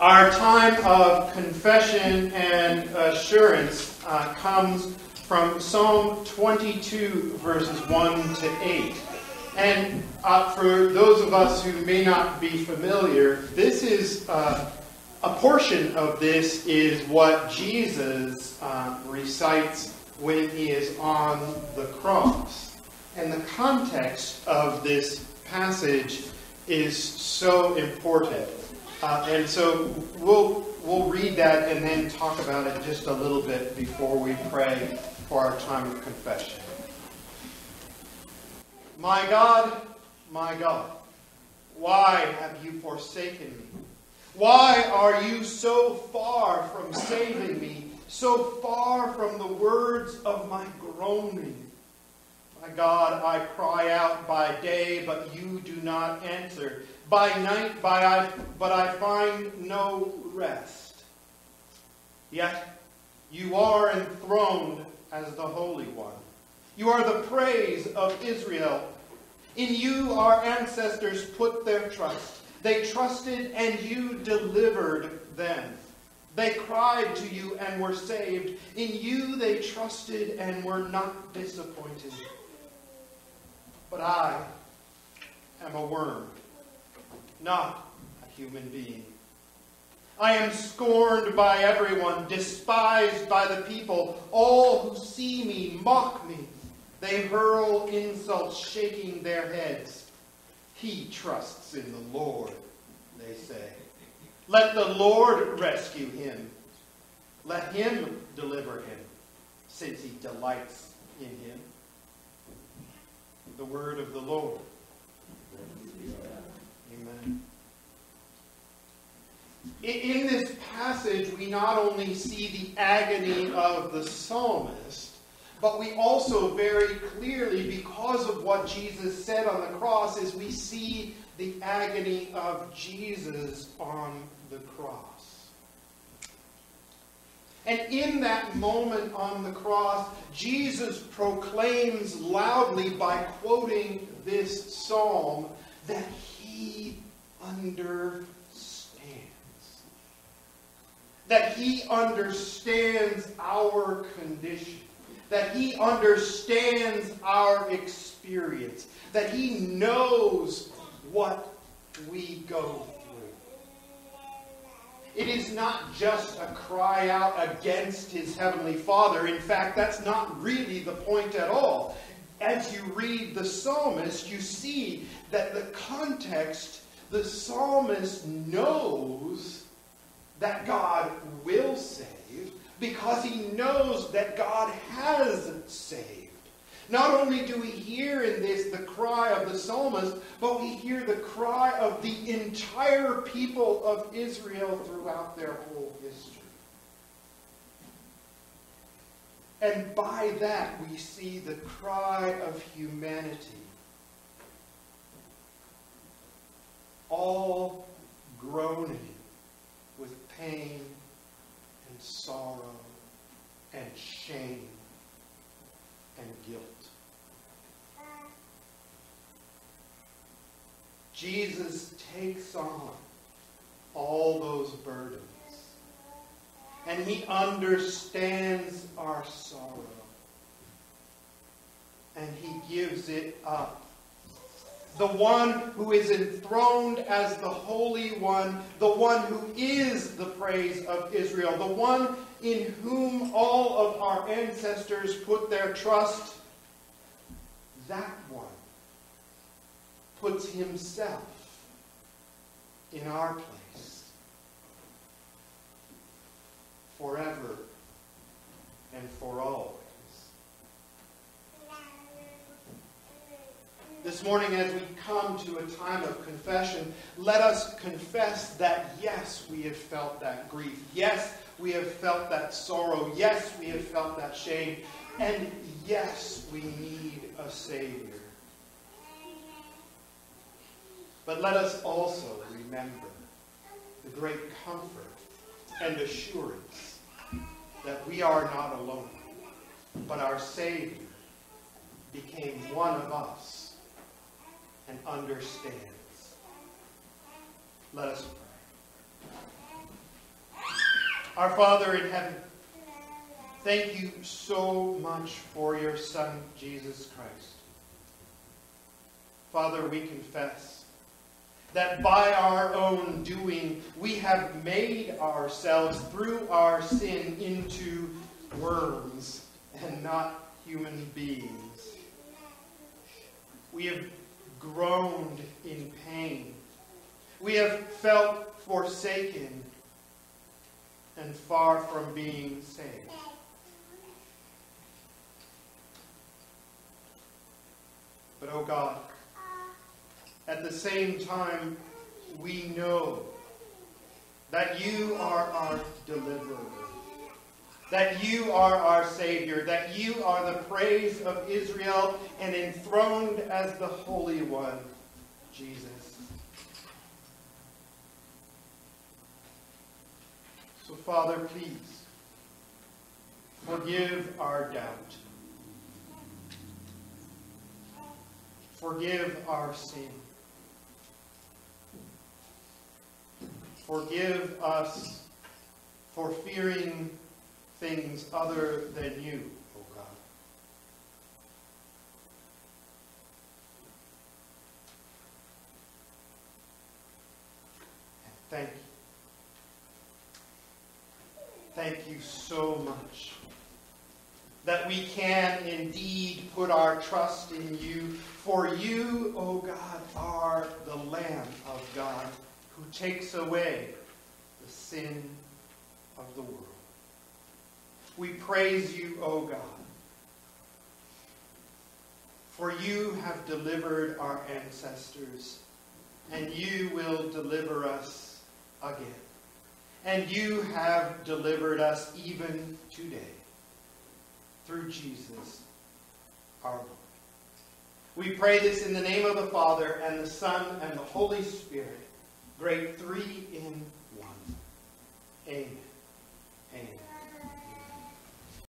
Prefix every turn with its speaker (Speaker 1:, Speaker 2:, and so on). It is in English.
Speaker 1: Our time of confession and assurance uh, comes from Psalm 22, verses 1 to 8. And uh, for those of us who may not be familiar, this is uh, a portion of this is what Jesus uh, recites when he is on the cross. And the context of this passage is so important. Uh, and so we'll, we'll read that and then talk about it just a little bit before we pray for our time of confession. My God, my God, why have you forsaken me? Why are you so far from saving me, so far from the words of my groaning? My God, I cry out by day, but you do not answer by night, by I, but I find no rest. Yet you are enthroned as the Holy One. You are the praise of Israel. In you our ancestors put their trust. They trusted and you delivered them. They cried to you and were saved. In you they trusted and were not disappointed. But I am a worm not a human being. I am scorned by everyone, despised by the people. All who see me mock me. They hurl insults, shaking their heads. He trusts in the Lord, they say. Let the Lord rescue him. Let him deliver him, since he delights in him. The word of the Lord. Amen. In this passage, we not only see the agony of the psalmist, but we also very clearly, because of what Jesus said on the cross, is we see the agony of Jesus on the cross. And in that moment on the cross, Jesus proclaims loudly by quoting this psalm that he understands. That he understands our condition. That he understands our experience. That he knows what we go. It is not just a cry out against his heavenly Father. In fact, that's not really the point at all as you read the psalmist, you see that the context, the psalmist knows that God will save because he knows that God has saved. Not only do we hear in this the cry of the psalmist, but we hear the cry of the entire people of Israel throughout their whole history. And by that we see the cry of humanity. All groaning with pain and sorrow and shame and guilt. Jesus takes on all those burdens and he understands our sorrow. And he gives it up. The one who is enthroned as the Holy One, the one who is the praise of Israel, the one in whom all of our ancestors put their trust, that one puts himself in our place. forever and for always. This morning, as we come to a time of confession, let us confess that yes, we have felt that grief. Yes, we have felt that sorrow. Yes, we have felt that shame. And yes, we need a Savior. But let us also remember the great comfort and assurance that we are not alone, but our Savior became one of us and understands. Let us pray. Our Father in heaven, thank you so much for your Son, Jesus Christ. Father, we confess that by our own doing we have made ourselves, through our sin, into worms and not human beings. We have groaned in pain. We have felt forsaken and far from being saved. But, oh God, at the same time, we know that you are our deliverer, that you are our Savior, that you are the praise of Israel and enthroned as the Holy One, Jesus. So, Father, please forgive our doubt. Forgive our sin. Forgive us for fearing things other than you, O God. And thank you. Thank you so much that we can indeed put our trust in you. For you, O oh God, are the Lamb of God who takes away the sin of the world. We praise you, O God, for you have delivered our ancestors, and you will deliver us again. And you have delivered us even today through Jesus our Lord. We pray this in the name of the Father, and the Son, and the Holy Spirit, Great three in one. Amen. Amen.